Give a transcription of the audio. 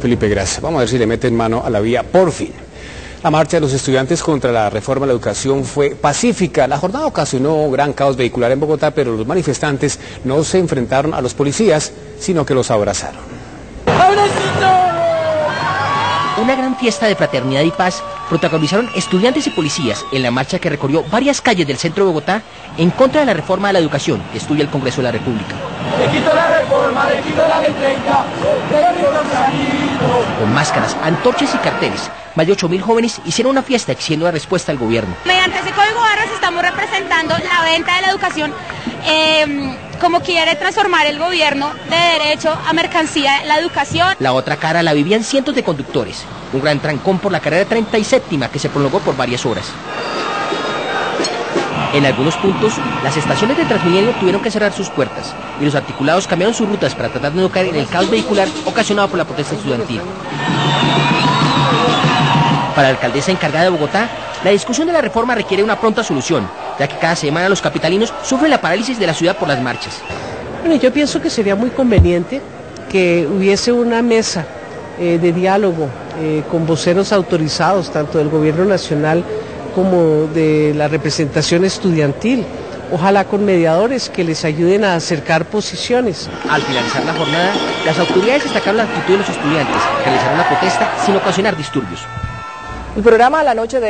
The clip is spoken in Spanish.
Felipe, gracias. Vamos a ver si le meten mano a la vía por fin. La marcha de los estudiantes contra la reforma de la educación fue pacífica. La jornada ocasionó gran caos vehicular en Bogotá, pero los manifestantes no se enfrentaron a los policías, sino que los abrazaron. Una gran fiesta de fraternidad y paz protagonizaron estudiantes y policías en la marcha que recorrió varias calles del centro de Bogotá en contra de la reforma de la educación que estudia el Congreso de la República. la reforma, la Con máscaras, antorchas y carteles, más de 8.000 jóvenes hicieron una fiesta exigiendo la respuesta al gobierno. Mediante ese código barras estamos representando la venta de la educación eh, como quiere transformar el gobierno de derecho a mercancía la educación. La otra cara la vivían cientos de conductores. Un gran trancón por la carrera 37 que se prolongó por varias horas. En algunos puntos, las estaciones de Transmilenio tuvieron que cerrar sus puertas y los articulados cambiaron sus rutas para tratar de no caer en el caos vehicular ocasionado por la protesta estudiantil. Para la alcaldesa encargada de Bogotá, la discusión de la reforma requiere una pronta solución, ya que cada semana los capitalinos sufren la parálisis de la ciudad por las marchas. Bueno, yo pienso que sería muy conveniente que hubiese una mesa eh, de diálogo eh, con voceros autorizados, tanto del gobierno nacional como de la representación estudiantil. Ojalá con mediadores que les ayuden a acercar posiciones. Al finalizar la jornada, las autoridades destacaron la actitud de los estudiantes, realizaron la protesta sin ocasionar disturbios. El programa La Noche de